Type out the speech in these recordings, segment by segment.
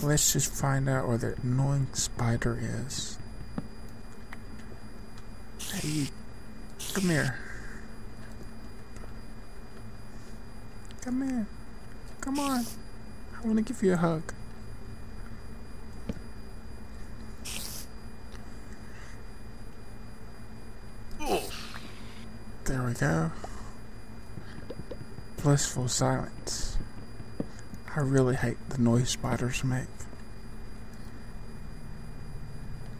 Let's just find out where the annoying spider is. Hey, come here. Come here. Come on. I want to give you a hug. There we go. Blissful silence. I really hate the noise spiders make.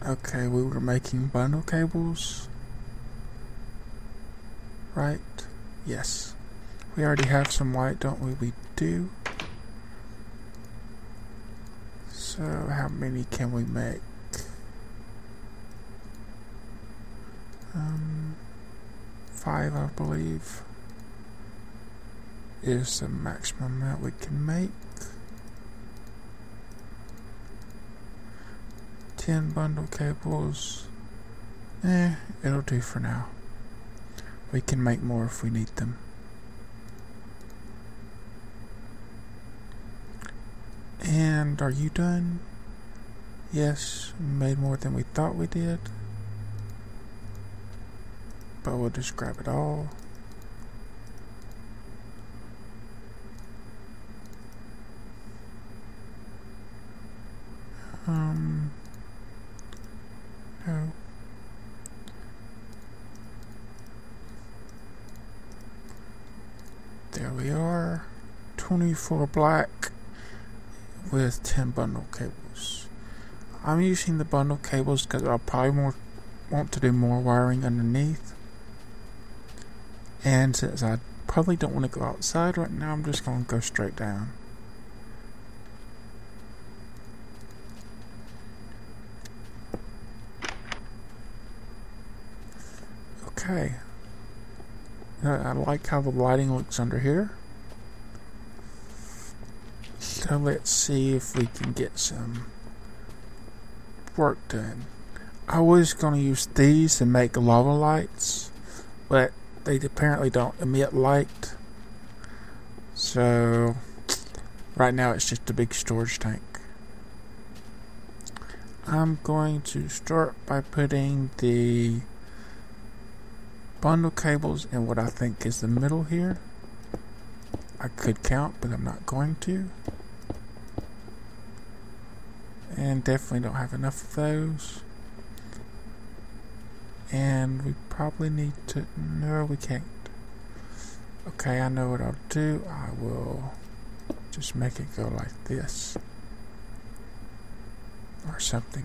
Okay, we were making bundle cables. Right? Yes. We already have some white, don't we? We do. So, how many can we make? Um, five, I believe, is the maximum amount we can make. 10 bundle cables. Eh, it'll do for now. We can make more if we need them. And are you done? Yes, made more than we thought we did. But we'll just grab it all. Um, no. There we are. 24 black with 10 bundle cables. I'm using the bundle cables because I'll probably more, want to do more wiring underneath. And since I probably don't want to go outside right now, I'm just going to go straight down. Okay. I like how the lighting looks under here. So let's see if we can get some work done. I was going to use these to make lava lights, but they apparently don't emit light. So right now it's just a big storage tank. I'm going to start by putting the bundle cables in what I think is the middle here. I could count, but I'm not going to. And definitely don't have enough of those. And we probably need to. No, we can't. Okay, I know what I'll do. I will just make it go like this. Or something.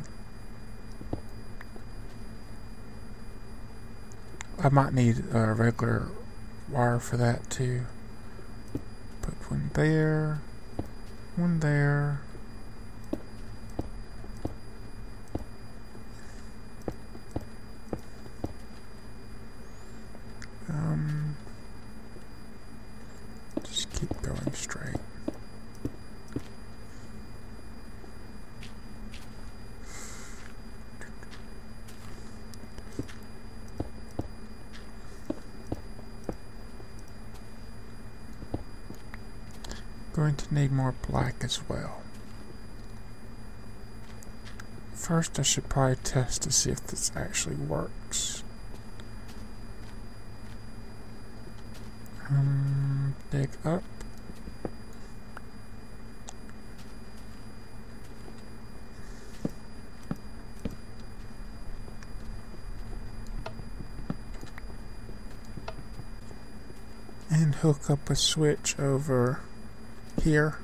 I might need a regular wire for that too. Put one there, one there. Um, just keep going straight. Going to need more black as well. First, I should probably test to see if this actually works. Um, dig up. And hook up a switch over here.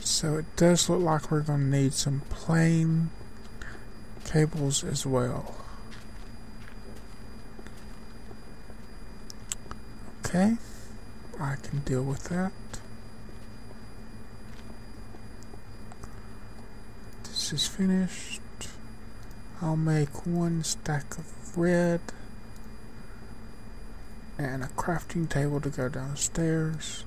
So it does look like we're going to need some plain cables as well. Okay, I can deal with that. This is finished. I'll make one stack of red and a crafting table to go downstairs.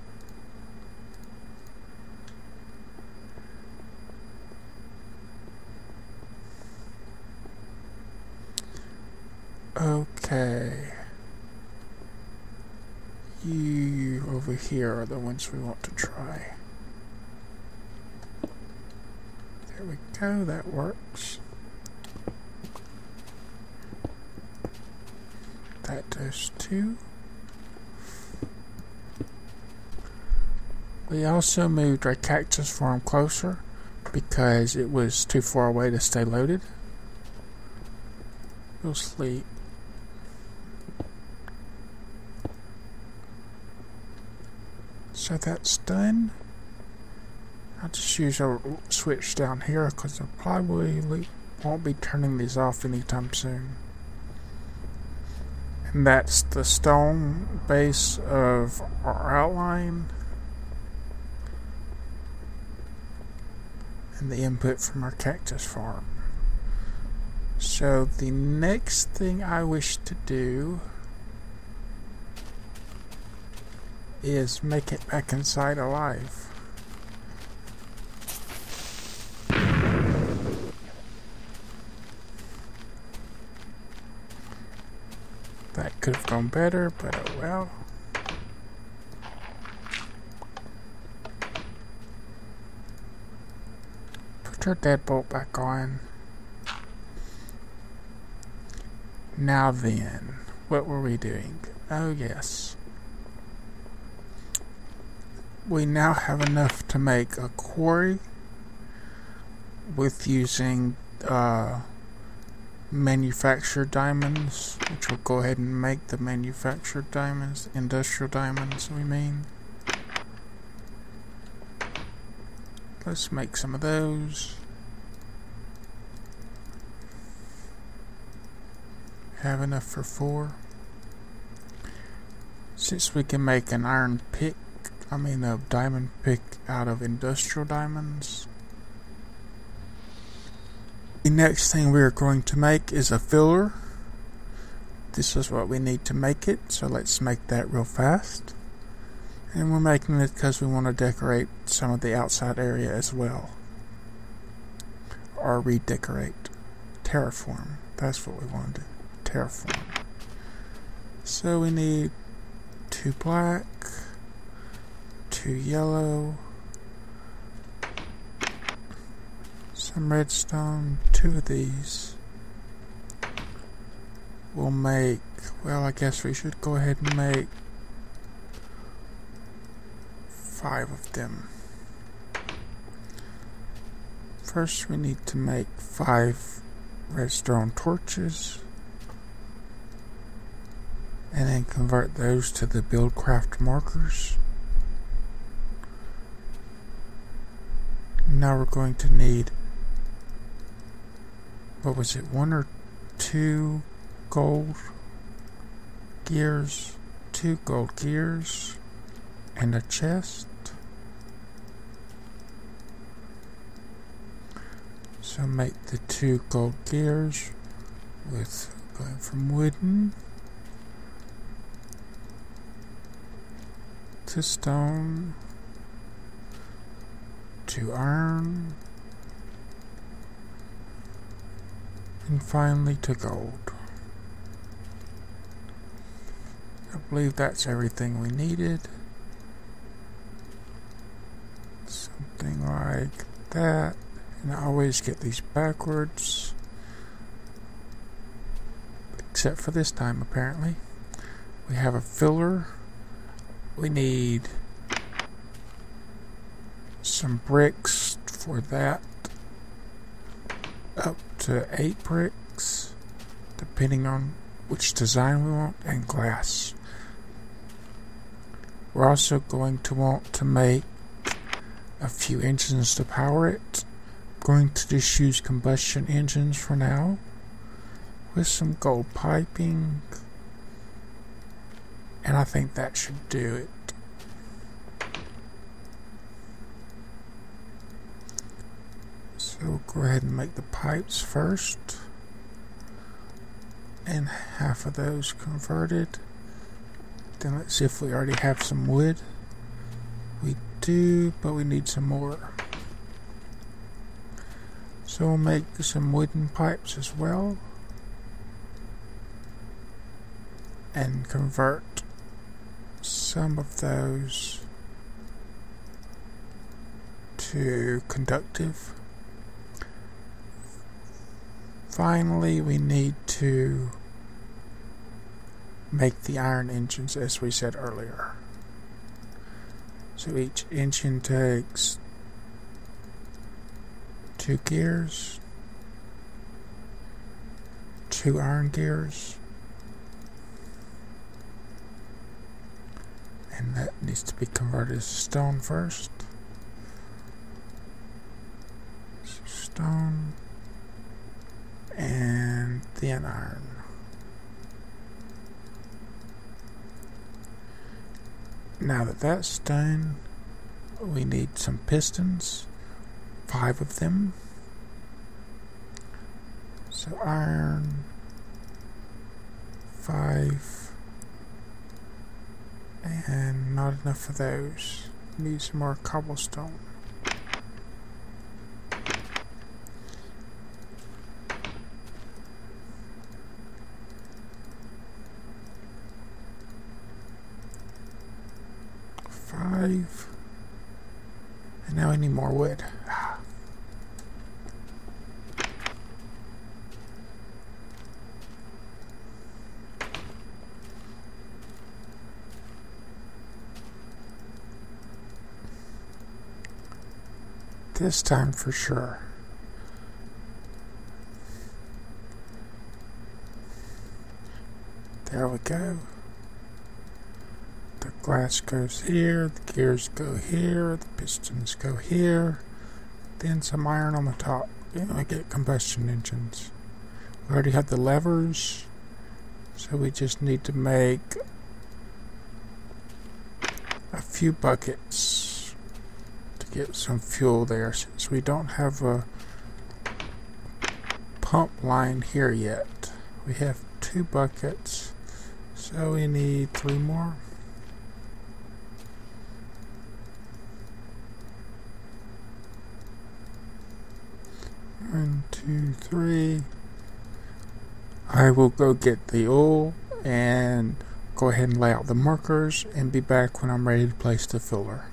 Okay. you over here are the ones we want to try. There we go, that works. Does too. We also moved our cactus farm closer because it was too far away to stay loaded. We'll sleep. So that's done. I'll just use a switch down here because I probably won't be turning these off anytime soon. That's the stone base of our outline. and the input from our cactus farm. So the next thing I wish to do is make it back inside alive. That could have gone better, but oh well. Put your deadbolt back on. Now then, what were we doing? Oh yes. We now have enough to make a quarry with using uh, manufactured diamonds, which will go ahead and make the manufactured diamonds, industrial diamonds, we mean. Let's make some of those. Have enough for four. Since we can make an iron pick, I mean a diamond pick out of industrial diamonds. The next thing we are going to make is a filler. This is what we need to make it, so let's make that real fast. And we're making it because we want to decorate some of the outside area as well. Or redecorate. Terraform. That's what we want to do. Terraform. So we need two black, two yellow, some redstone, two of these. We'll make, well, I guess we should go ahead and make five of them. First, we need to make five redstone torches and then convert those to the buildcraft markers. Now we're going to need what was it, one or two gold gears, two gold gears, and a chest. So make the two gold gears with going from wooden to stone to iron and finally to gold. I believe that's everything we needed. Something like that. And I always get these backwards. Except for this time, apparently. We have a filler. We need some bricks for that. Up to eight bricks, depending on which design we want, and glass. We're also going to want to make a few engines to power it I'm going to just use combustion engines for now with some gold piping and I think that should do it. So we'll go ahead and make the pipes first and half of those converted. Then let's see if we already have some wood. We do, but we need some more. So we'll make some wooden pipes as well. And convert some of those to conductive. Finally, we need to make the iron engines as we said earlier. So each engine takes two gears, two iron gears, and that needs to be converted to stone first. So stone iron. Now that that's done, we need some pistons, five of them. So iron, five, and not enough of those. Need some more cobblestone. Five. And now I need more wood. This time for sure. There we go. The glass goes here, the gears go here, the pistons go here, then some iron on the top. And I get combustion engines. We already have the levers, so we just need to make a few buckets get some fuel there since we don't have a pump line here yet. We have two buckets, so we need three more. One, two, three. I will go get the oil and go ahead and lay out the markers and be back when I'm ready to place the filler.